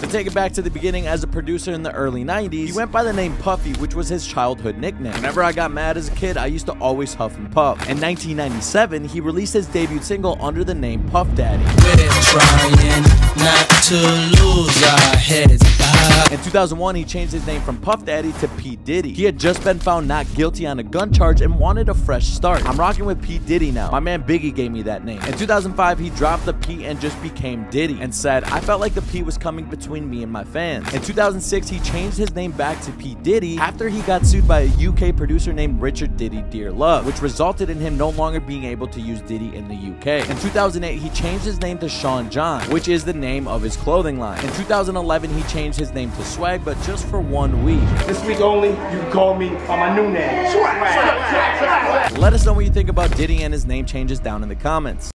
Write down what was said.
To take it back to the beginning, as a producer in the early 90s, he went by the name Puffy, which was his childhood nickname. Whenever I got mad as a kid, I used to always huff and puff. In 1997, he released his debut single under the name Puff Daddy. In 2001, he changed his name from Puff Daddy to P. Diddy. He had just been found not guilty on a gun charge and wanted a fresh start. I'm rocking with P. Diddy now. My man Biggie gave me that name. In 2005, he dropped the P and just became Diddy and said, I felt like the P was coming between me and my fans. In 2006, he changed his name back to P. Diddy after he got sued by a UK producer named Richard Diddy Dearlove, which resulted in him no longer being able to use Diddy in the UK. In 2008, he changed his name to Sean John, which is the name of his clothing line. In 2011, he changed his name to Swag, but just for one week. This week only, you can call me by my new name. Let us know what you think about Diddy and his name changes down in the comments.